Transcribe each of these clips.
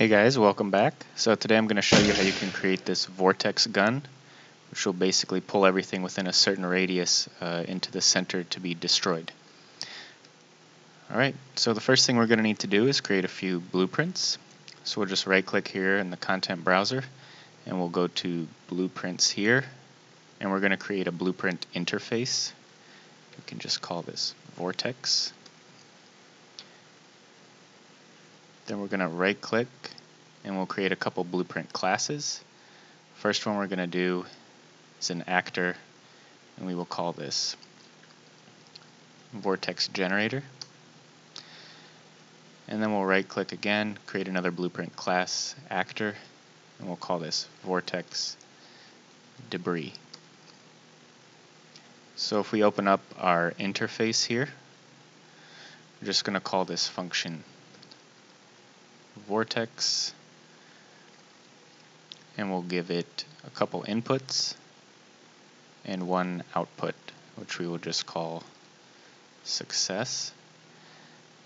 Hey guys, welcome back. So today I'm going to show you how you can create this vortex gun, which will basically pull everything within a certain radius uh, into the center to be destroyed. Alright, so the first thing we're going to need to do is create a few blueprints. So we'll just right click here in the content browser and we'll go to blueprints here and we're going to create a blueprint interface. We can just call this vortex. Then we're going to right click and we'll create a couple blueprint classes. First one we're going to do is an actor and we will call this vortex generator. And then we'll right click again, create another blueprint class actor and we'll call this vortex debris. So if we open up our interface here, we're just going to call this function vortex and we'll give it a couple inputs and one output which we will just call success.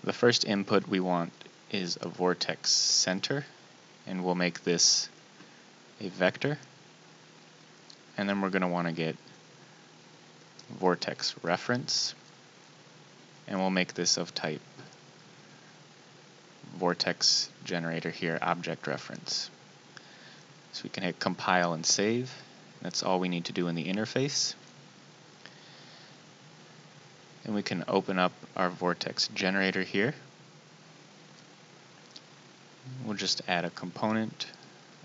The first input we want is a vortex center and we'll make this a vector and then we're going to want to get vortex reference and we'll make this of type vortex generator here, object reference. So we can hit compile and save. That's all we need to do in the interface. And we can open up our vortex generator here. We'll just add a component,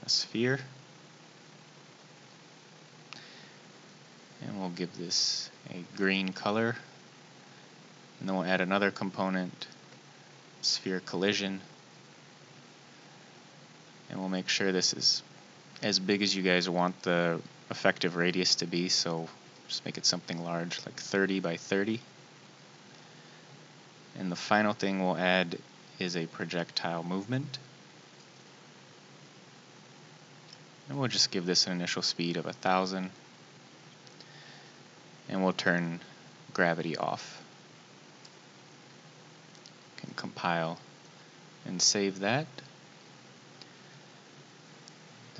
a sphere. And we'll give this a green color. And then we'll add another component, sphere collision make sure this is as big as you guys want the effective radius to be so just make it something large like 30 by 30 and the final thing we'll add is a projectile movement. And we'll just give this an initial speed of a thousand. And we'll turn gravity off. Can compile and save that.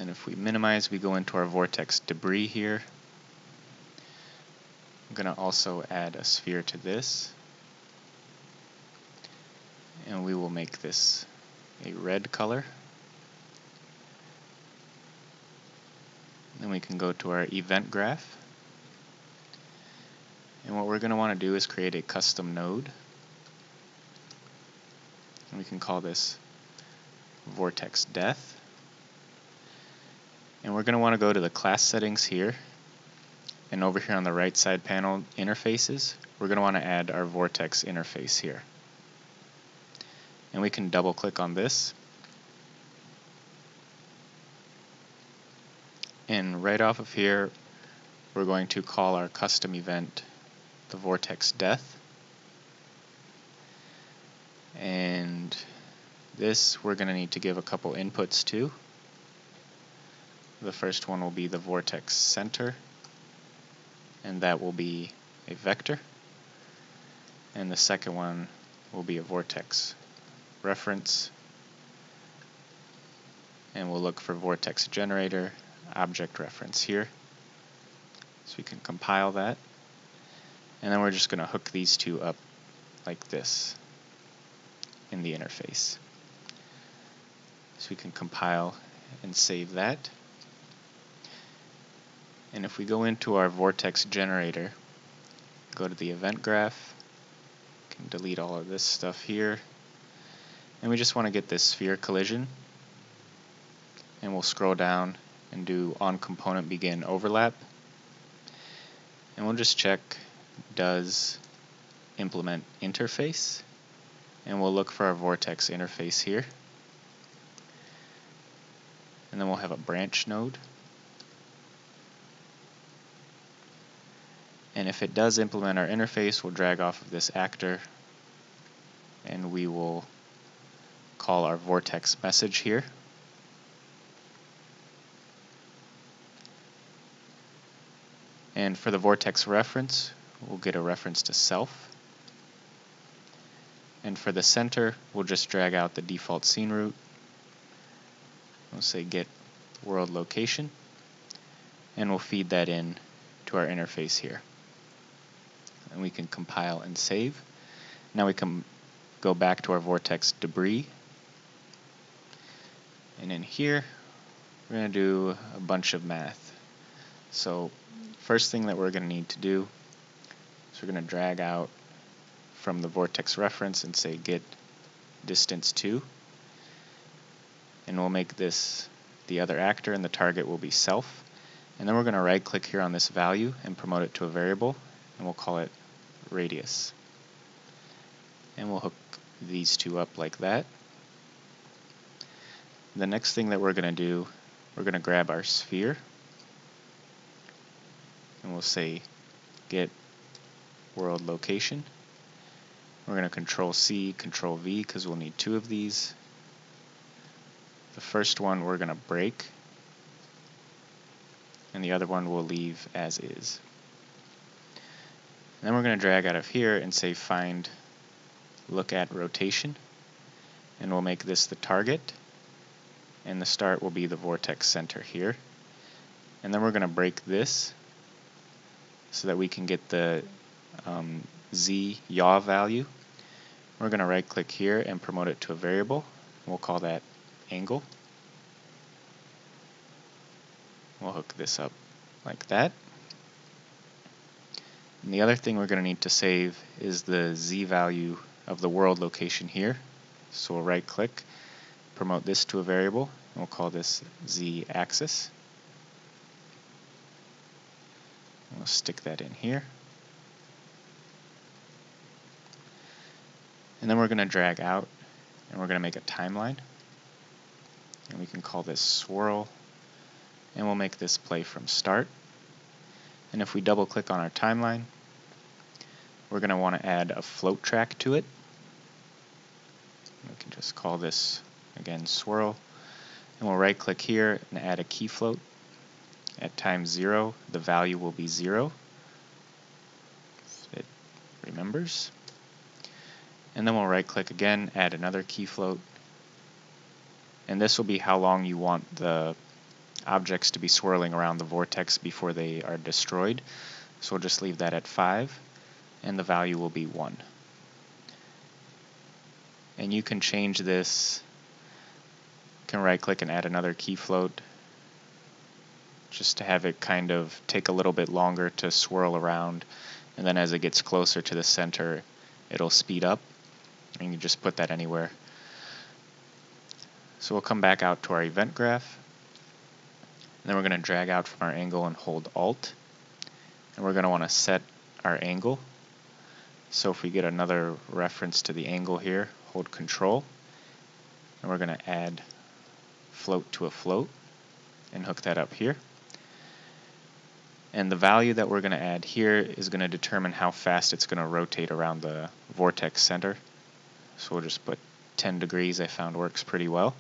Then if we minimize, we go into our vortex debris here. I'm going to also add a sphere to this. And we will make this a red color. Then we can go to our event graph. And what we're going to want to do is create a custom node And we can call this vortex death. And we're going to want to go to the class settings here. And over here on the right side panel, interfaces, we're going to want to add our vortex interface here. And we can double click on this. And right off of here, we're going to call our custom event the vortex death. And this we're going to need to give a couple inputs to. The first one will be the vortex center, and that will be a vector. And the second one will be a vortex reference, and we'll look for vortex generator object reference here. So we can compile that. And then we're just going to hook these two up like this in the interface. So we can compile and save that. And if we go into our vortex generator, go to the event graph, can delete all of this stuff here, and we just want to get this sphere collision, and we'll scroll down and do on component begin overlap, and we'll just check does implement interface, and we'll look for our vortex interface here. And then we'll have a branch node. And if it does implement our interface, we'll drag off of this actor and we will call our vortex message here. And for the vortex reference, we'll get a reference to self. And for the center, we'll just drag out the default scene root We'll say get world location, and we'll feed that in to our interface here. And we can compile and save. Now we can go back to our vortex debris, and in here we're going to do a bunch of math. So first thing that we're going to need to do is we're going to drag out from the vortex reference and say get distance To and we'll make this the other actor and the target will be self and then we're going to right click here on this value and promote it to a variable and we'll call it radius. And we'll hook these two up like that. The next thing that we're going to do we're going to grab our sphere. And we'll say get world location. We're going to control C, control V because we'll need two of these. The first one we're going to break. And the other one we'll leave as is. Then we're going to drag out of here and say find look at rotation and we'll make this the target and the start will be the vortex center here. And then we're going to break this so that we can get the um, z yaw value we're going to right click here and promote it to a variable. We'll call that angle. We'll hook this up like that. And the other thing we're going to need to save is the z value of the world location here. So we'll right click, promote this to a variable, and we'll call this z axis. We'll stick that in here. And then we're going to drag out and we're going to make a timeline. And we can call this swirl. And we'll make this play from start. And if we double click on our timeline, we're going to want to add a float track to it. We can just call this, again, swirl. And we'll right click here and add a key float. At time zero, the value will be zero. It remembers. And then we'll right click again, add another key float. And this will be how long you want the objects to be swirling around the vortex before they are destroyed. So we'll just leave that at 5 and the value will be 1. And you can change this, you can right click and add another key float just to have it kind of take a little bit longer to swirl around and then as it gets closer to the center it'll speed up and you just put that anywhere. So we'll come back out to our event graph. Then we're going to drag out from our angle and hold Alt. And we're going to want to set our angle. So if we get another reference to the angle here, hold Control. And we're going to add float to a float and hook that up here. And the value that we're going to add here is going to determine how fast it's going to rotate around the vortex center. So we'll just put 10 degrees I found works pretty well.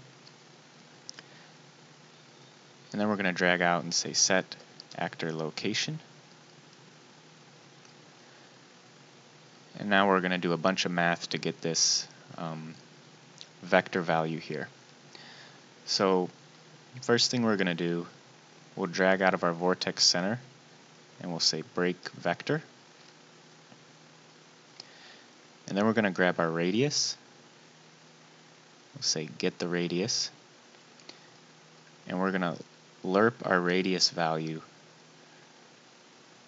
And then we're going to drag out and say set actor location. And now we're going to do a bunch of math to get this um, vector value here. So first thing we're going to do, we'll drag out of our vortex center and we'll say break vector. And then we're going to grab our radius. We'll say get the radius. And we're going to lerp our radius value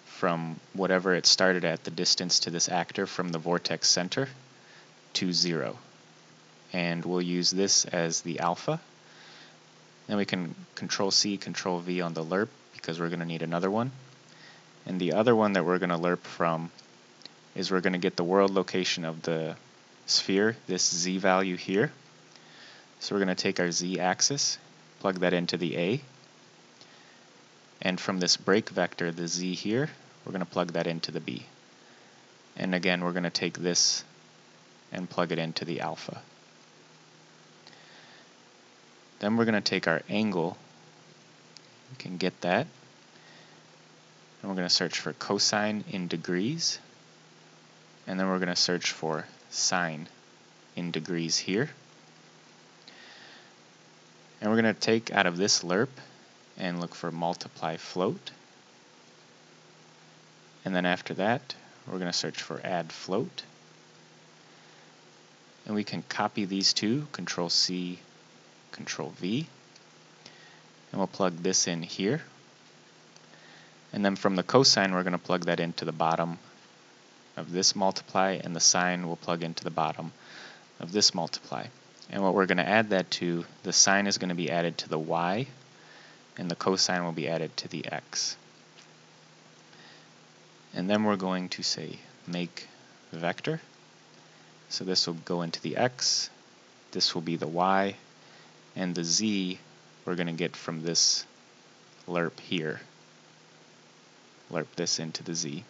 from whatever it started at, the distance to this actor from the vortex center, to 0. And we'll use this as the alpha. Then we can Control C, Control V on the lerp because we're going to need another one. And the other one that we're going to lerp from is we're going to get the world location of the sphere, this z value here. So we're going to take our z-axis, plug that into the A, and from this break vector, the z here, we're going to plug that into the B. And again, we're going to take this and plug it into the alpha. Then we're going to take our angle, we can get that, and we're going to search for cosine in degrees, and then we're going to search for sine in degrees here. And we're going to take out of this lerp and look for multiply float. And then after that, we're going to search for add float. And we can copy these two, Control C, Control V. And we'll plug this in here. And then from the cosine, we're going to plug that into the bottom of this multiply, and the sine will plug into the bottom of this multiply. And what we're going to add that to, the sine is going to be added to the y, and the cosine will be added to the x. And then we're going to say make vector. So this will go into the x, this will be the y, and the z we're going to get from this lerp here. Lerp this into the z.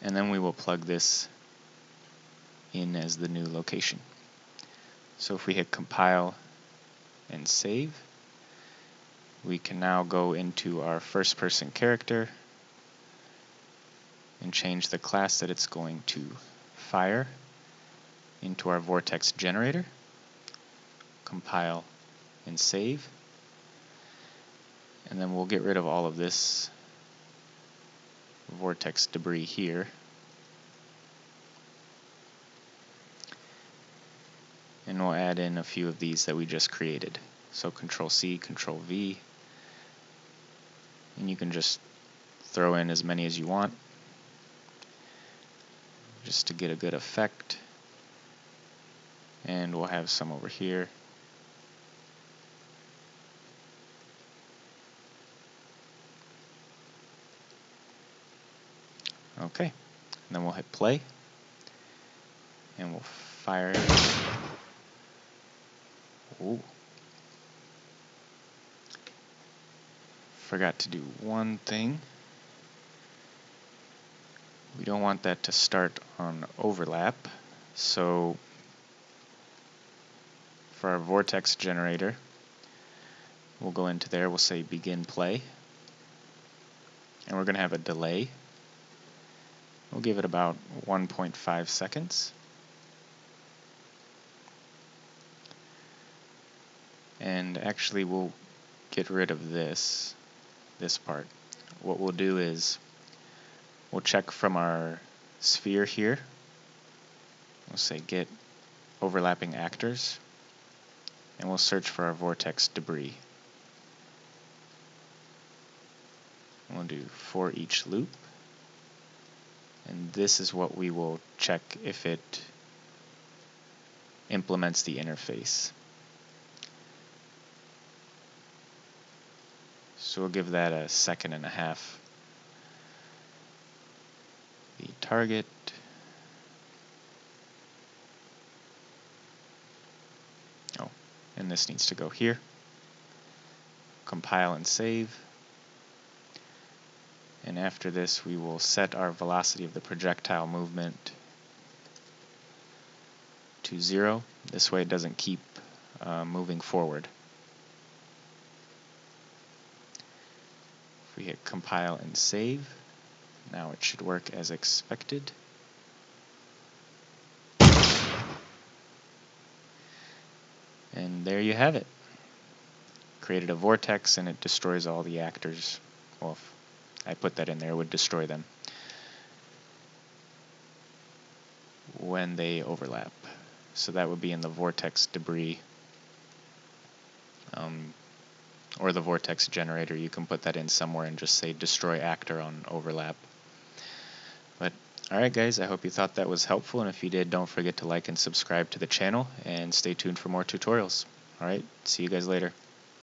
And then we will plug this in as the new location. So if we hit compile and save, we can now go into our first person character and change the class that it's going to fire into our vortex generator, compile and save, and then we'll get rid of all of this vortex debris here. And we'll add in a few of these that we just created. So Control C, Control V, and you can just throw in as many as you want just to get a good effect. And we'll have some over here. Okay, and then we'll hit play and we'll fire Ooh. Forgot to do one thing. We don't want that to start on overlap, so for our vortex generator, we'll go into there, we'll say begin play, and we're going to have a delay We'll give it about 1.5 seconds. And actually we'll get rid of this, this part. What we'll do is we'll check from our sphere here. We'll say get overlapping actors and we'll search for our vortex debris. We'll do for each loop and this is what we will check if it implements the interface. So we'll give that a second and a half. The target Oh, and this needs to go here. Compile and save and after this we will set our velocity of the projectile movement to zero. This way it doesn't keep uh, moving forward. We hit compile and save, now it should work as expected. And there you have it. Created a vortex and it destroys all the actors. Well, I put that in there, would destroy them when they overlap. So that would be in the vortex debris um, or the vortex generator. You can put that in somewhere and just say destroy actor on overlap. But alright guys, I hope you thought that was helpful and if you did, don't forget to like and subscribe to the channel and stay tuned for more tutorials. Alright, see you guys later.